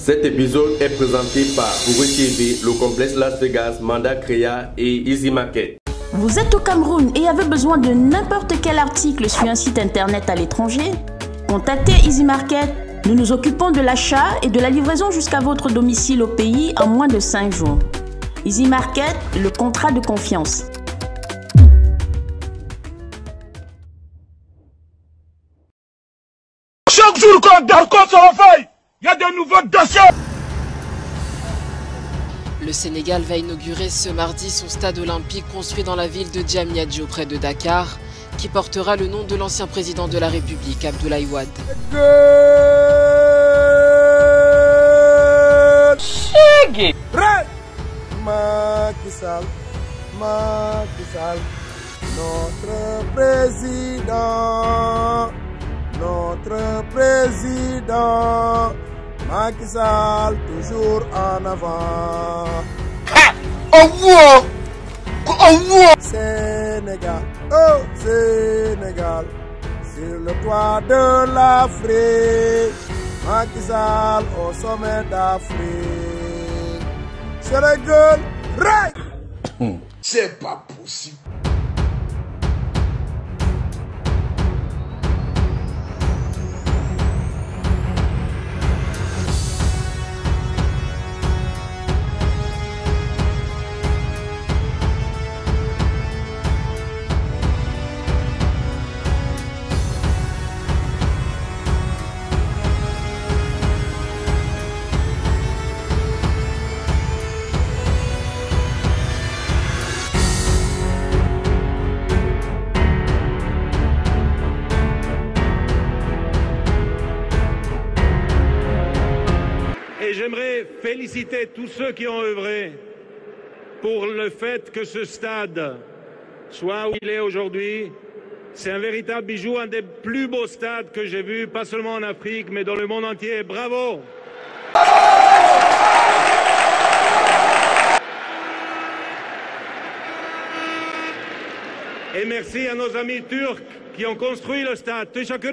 Cet épisode est présenté par Bourré TV, le complexe Las Vegas, Manda Créa et Easy Market. Vous êtes au Cameroun et avez besoin de n'importe quel article sur un site internet à l'étranger? Contactez Easy Market. Nous nous occupons de l'achat et de la livraison jusqu'à votre domicile au pays en moins de 5 jours. Easy Market, le contrat de confiance. Chaque jour qu'on dort, qu'on se réveille, il y a de nouveaux dossiers. Le Sénégal va inaugurer ce mardi son stade olympique construit dans la ville de Diamniadio près de Dakar, qui portera le nom de l'ancien président de la République, Abdoulaye Wade. Notre président, notre président, Macky Sall, toujours en avant. Sénégal, oh Sénégal, sur le toit de l'Afrique, Macky Sall au sommet d'Afrique. Sénégal, right! C'est pas possible. Féliciter tous ceux qui ont œuvré pour le fait que ce stade soit où il est aujourd'hui. C'est un véritable bijou, un des plus beaux stades que j'ai vus, pas seulement en Afrique, mais dans le monde entier. Bravo Et merci à nos amis turcs qui ont construit le stade. Teşekkür.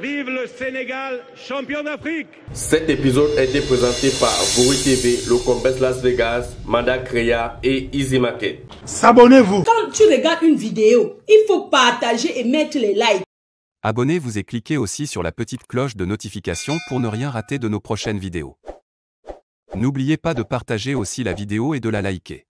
vive le Sénégal, champion d'Afrique. Cet épisode a été présenté par Vouri TV, Locombless Las Vegas, Manda Créa et Easy Market. S'abonnez-vous. Quand tu regardes une vidéo, il faut partager et mettre les likes. Abonnez-vous et cliquez aussi sur la petite cloche de notification pour ne rien rater de nos prochaines vidéos. N'oubliez pas de partager aussi la vidéo et de la liker.